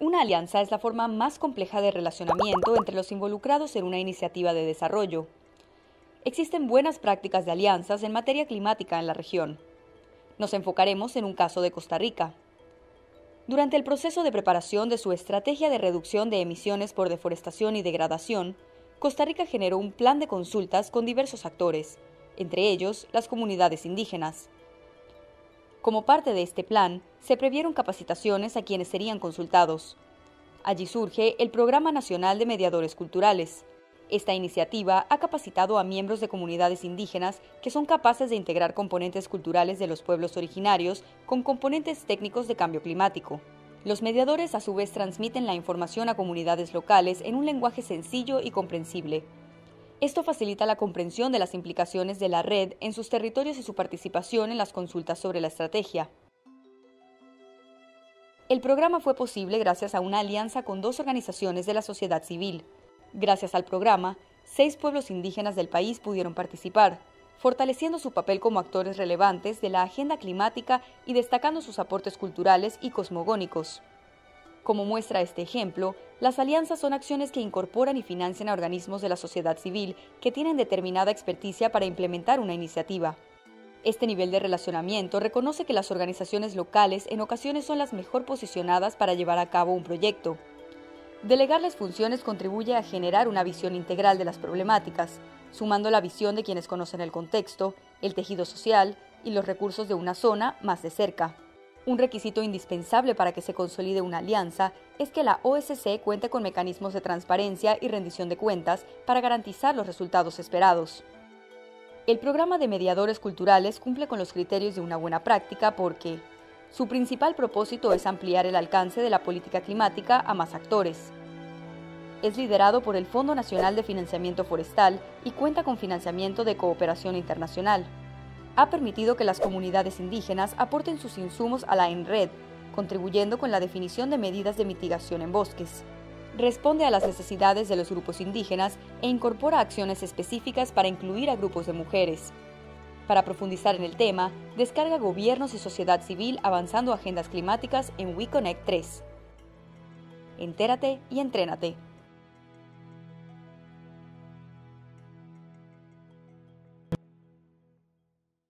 Una alianza es la forma más compleja de relacionamiento entre los involucrados en una iniciativa de desarrollo. Existen buenas prácticas de alianzas en materia climática en la región. Nos enfocaremos en un caso de Costa Rica. Durante el proceso de preparación de su estrategia de reducción de emisiones por deforestación y degradación, Costa Rica generó un plan de consultas con diversos actores, entre ellos las comunidades indígenas. Como parte de este plan, se previeron capacitaciones a quienes serían consultados. Allí surge el Programa Nacional de Mediadores Culturales. Esta iniciativa ha capacitado a miembros de comunidades indígenas que son capaces de integrar componentes culturales de los pueblos originarios con componentes técnicos de cambio climático. Los mediadores a su vez transmiten la información a comunidades locales en un lenguaje sencillo y comprensible, esto facilita la comprensión de las implicaciones de la red en sus territorios y su participación en las consultas sobre la estrategia. El programa fue posible gracias a una alianza con dos organizaciones de la sociedad civil. Gracias al programa, seis pueblos indígenas del país pudieron participar, fortaleciendo su papel como actores relevantes de la agenda climática y destacando sus aportes culturales y cosmogónicos. Como muestra este ejemplo, las alianzas son acciones que incorporan y financian a organismos de la sociedad civil que tienen determinada experticia para implementar una iniciativa. Este nivel de relacionamiento reconoce que las organizaciones locales en ocasiones son las mejor posicionadas para llevar a cabo un proyecto. Delegarles funciones contribuye a generar una visión integral de las problemáticas, sumando la visión de quienes conocen el contexto, el tejido social y los recursos de una zona más de cerca. Un requisito indispensable para que se consolide una alianza es que la OSC cuente con mecanismos de transparencia y rendición de cuentas para garantizar los resultados esperados. El programa de mediadores culturales cumple con los criterios de una buena práctica porque su principal propósito es ampliar el alcance de la política climática a más actores. Es liderado por el Fondo Nacional de Financiamiento Forestal y cuenta con financiamiento de cooperación internacional ha permitido que las comunidades indígenas aporten sus insumos a la ENRED, contribuyendo con la definición de medidas de mitigación en bosques. Responde a las necesidades de los grupos indígenas e incorpora acciones específicas para incluir a grupos de mujeres. Para profundizar en el tema, descarga Gobiernos y Sociedad Civil avanzando agendas climáticas en WeConnect 3. Entérate y entrénate.